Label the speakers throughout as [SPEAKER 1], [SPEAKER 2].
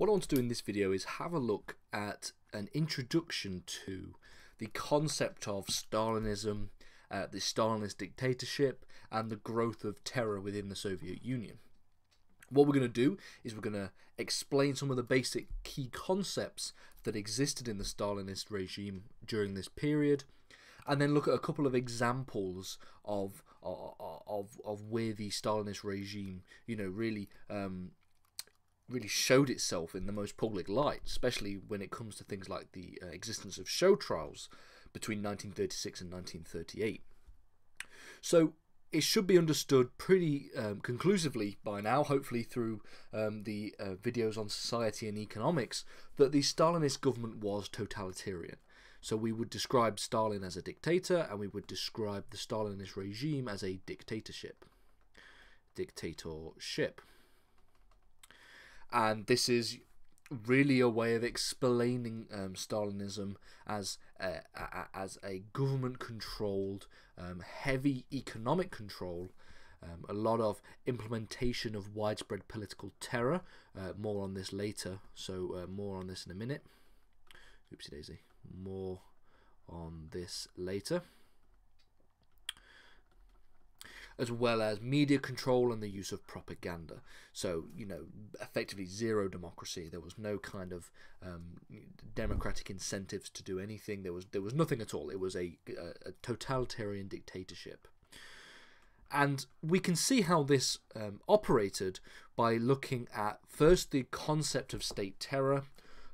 [SPEAKER 1] What I want to do in this video is have a look at an introduction to the concept of Stalinism, uh, the Stalinist dictatorship, and the growth of terror within the Soviet Union. What we're going to do is we're going to explain some of the basic key concepts that existed in the Stalinist regime during this period, and then look at a couple of examples of of of where the Stalinist regime, you know, really um, really showed itself in the most public light, especially when it comes to things like the uh, existence of show trials between 1936 and 1938. So it should be understood pretty um, conclusively by now, hopefully through um, the uh, videos on society and economics, that the Stalinist government was totalitarian. So we would describe Stalin as a dictator, and we would describe the Stalinist regime as a dictatorship. Dictatorship and this is really a way of explaining um, Stalinism as a, a, as a government controlled, um, heavy economic control, um, a lot of implementation of widespread political terror. Uh, more on this later, so uh, more on this in a minute. Oopsie daisy. More on this later as well as media control and the use of propaganda. So, you know, effectively zero democracy. There was no kind of um, democratic incentives to do anything. There was there was nothing at all. It was a, a, a totalitarian dictatorship. And we can see how this um, operated by looking at first the concept of state terror,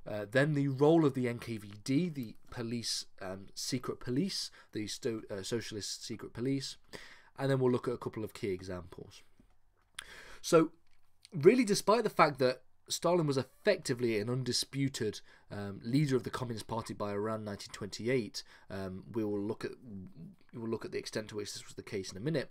[SPEAKER 1] uh, then the role of the NKVD, the police, um, secret police, the uh, socialist secret police, and then we'll look at a couple of key examples. So, really, despite the fact that Stalin was effectively an undisputed um, leader of the Communist Party by around 1928, um, we will look at we will look at the extent to which this was the case in a minute.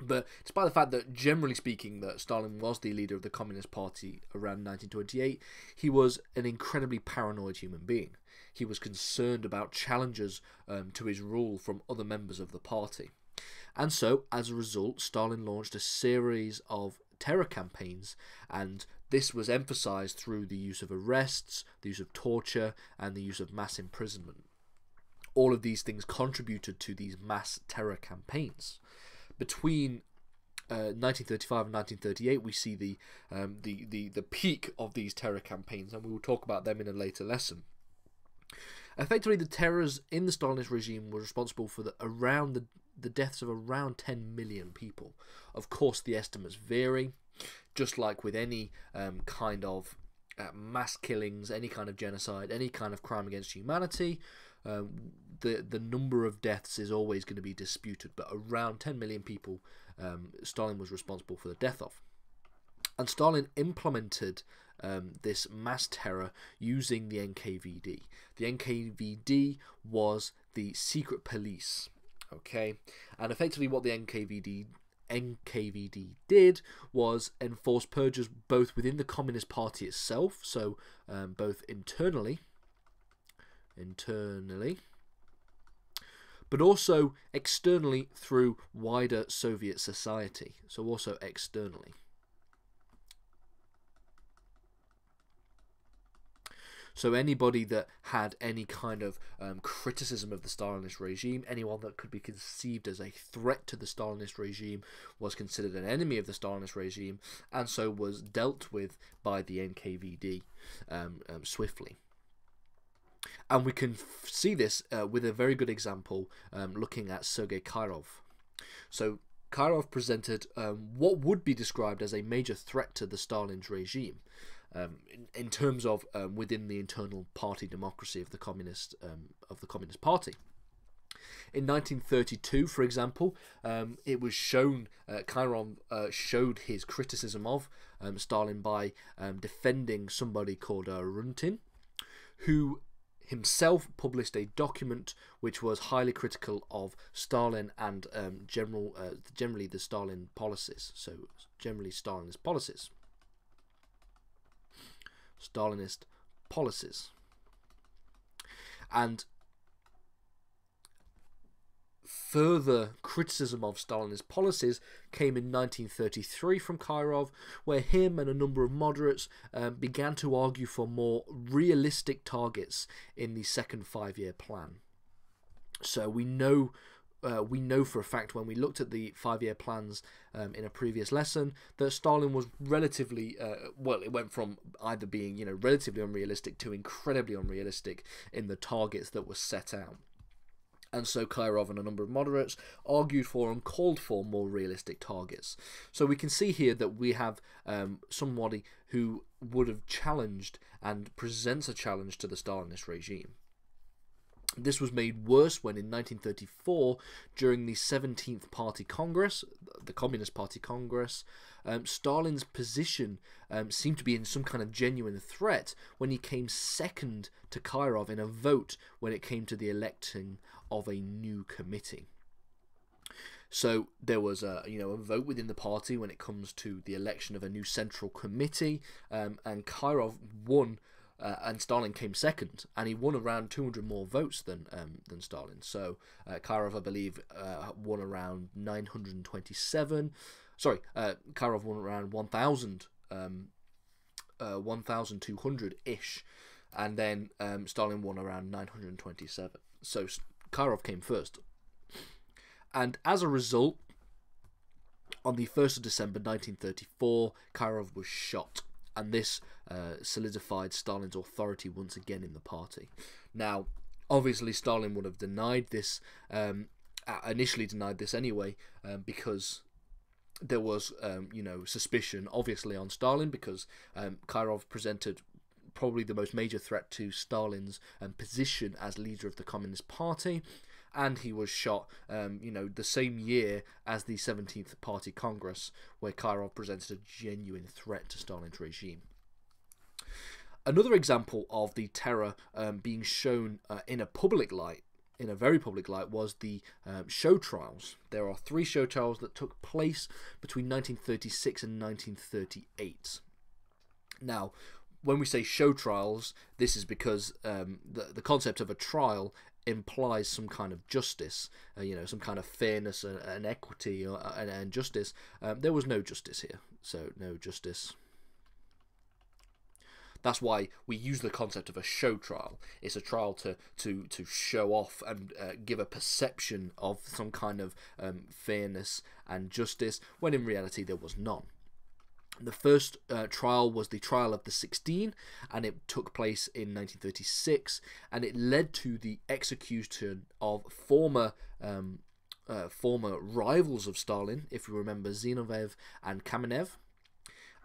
[SPEAKER 1] But despite the fact that, generally speaking, that Stalin was the leader of the Communist Party around 1928, he was an incredibly paranoid human being. He was concerned about challenges um, to his rule from other members of the party. And so, as a result, Stalin launched a series of terror campaigns, and this was emphasized through the use of arrests, the use of torture, and the use of mass imprisonment. All of these things contributed to these mass terror campaigns. Between uh, 1935 and 1938, we see the, um, the, the, the peak of these terror campaigns, and we will talk about them in a later lesson. Effectively, the terrors in the Stalinist regime were responsible for the, around the the deaths of around 10 million people. Of course, the estimates vary, just like with any um, kind of uh, mass killings, any kind of genocide, any kind of crime against humanity. Um, the the number of deaths is always going to be disputed, but around 10 million people um, Stalin was responsible for the death of. And Stalin implemented um, this mass terror using the NKVD. The NKVD was the secret police Okay, and effectively, what the NKVD NKVD did was enforce purges both within the Communist Party itself, so um, both internally, internally, but also externally through wider Soviet society. So also externally. So anybody that had any kind of um, criticism of the Stalinist regime, anyone that could be conceived as a threat to the Stalinist regime, was considered an enemy of the Stalinist regime, and so was dealt with by the NKVD um, um, swiftly. And we can see this uh, with a very good example um, looking at Sergei Kirov. So Kirov presented um, what would be described as a major threat to the Stalin's regime um, in, in, terms of um, within the internal party democracy of the communist um, of the Communist Party. In 1932, for example, um, it was shown uh, Kirov uh, showed his criticism of um, Stalin by um, defending somebody called uh, Ryutin, who himself published a document which was highly critical of Stalin and general, uh, generally the Stalin policies. So generally Stalin's policies. Stalinist policies. And further criticism of Stalinist policies came in 1933 from Kirov, where him and a number of moderates um, began to argue for more realistic targets in the second five year plan. So we know uh, we know for a fact when we looked at the five year plans um, in a previous lesson that Stalin was relatively uh, well, it went from either being you know relatively unrealistic to incredibly unrealistic in the targets that were set out. And so Kirov and a number of moderates argued for and called for more realistic targets. So we can see here that we have um, somebody who would have challenged and presents a challenge to the Stalinist regime. This was made worse when in 1934, during the 17th Party Congress, the Communist Party Congress, um, Stalin's position um, seemed to be in some kind of genuine threat when he came second to Kirov in a vote when it came to the electing of a new committee. So there was a you know a vote within the party when it comes to the election of a new central committee, um, and Kirov won uh, and Stalin came second, and he won around 200 more votes than um, than Stalin. So uh, Kirov, I believe, uh, won around 927. Sorry, uh, Kirov won around 1,000, um, uh, 1,200 ish, and then um, Stalin won around 927. So Kirov came first, and as a result, on the 1st of December 1934, Kirov was shot and this uh, solidified Stalin's authority once again in the party. Now, obviously, Stalin would have denied this, um, initially denied this anyway, um, because there was, um, you know, suspicion obviously on Stalin because um, Kirov presented probably the most major threat to Stalin's um, position as leader of the Communist Party and he was shot, um, you know, the same year as the 17th Party Congress, where Kirov presented a genuine threat to Stalin's regime. Another example of the terror um, being shown uh, in a public light, in a very public light, was the um, show trials. There are three show trials that took place between 1936 and 1938. Now, when we say show trials, this is because um, the the concept of a trial implies some kind of justice, uh, you know, some kind of fairness and, and equity or, uh, and, and, justice. Um, there was no justice here, so no justice. That's why we use the concept of a show trial. It's a trial to to to show off and uh, give a perception of some kind of um, fairness and justice, when in reality there was none. The first uh, trial was the trial of the 16, and it took place in 1936, and it led to the execution of former um, uh, former rivals of Stalin, if you remember Zinoviev and Kamenev,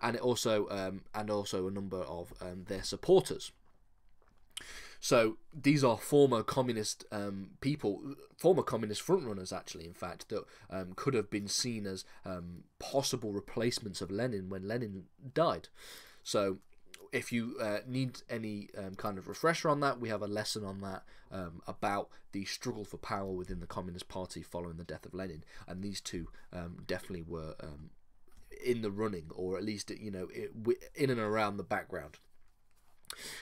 [SPEAKER 1] and also um, and also a number of um, their supporters. So these are former communist um, people, former communist frontrunners, actually, in fact, that um, could have been seen as um, possible replacements of Lenin when Lenin died. So if you uh, need any um, kind of refresher on that, we have a lesson on that um, about the struggle for power within the Communist Party following the death of Lenin, and these two um, definitely were in the running, or at least you know in and around the background.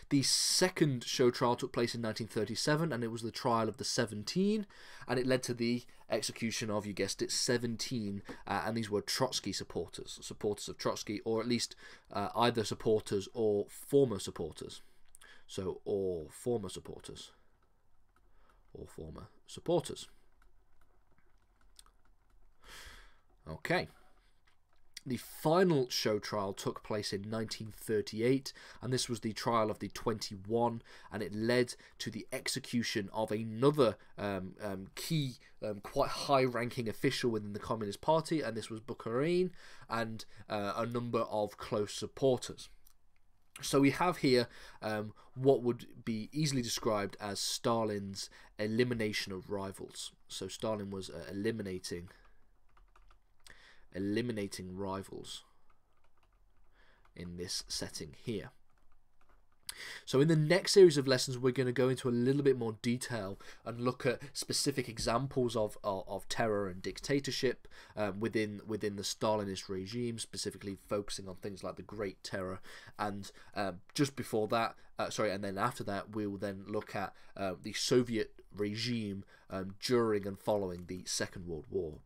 [SPEAKER 1] The second show trial took place in 1937, and it was the trial of the 17, and it led to the execution of, you guessed it, 17, uh, and these were Trotsky supporters, supporters of Trotsky, or at least uh, either supporters or former supporters. So, or former supporters. Or former supporters. Okay. The final show trial took place in 1938, and this was the trial of the 21, and it led to the execution of another um, um, key, um, quite high ranking official within the Communist Party, and this was Bukharin, and uh, a number of close supporters. So we have here um, what would be easily described as Stalin's elimination of rivals. So Stalin was uh, eliminating eliminating rivals in this setting here. So in the next series of lessons, we're going to go into a little bit more detail and look at specific examples of of, of terror and dictatorship um, within within the Stalinist regime, specifically focusing on things like the Great Terror. And uh, just before that, uh, sorry, and then after that, we will then look at uh, the Soviet regime um, during and following the Second World War.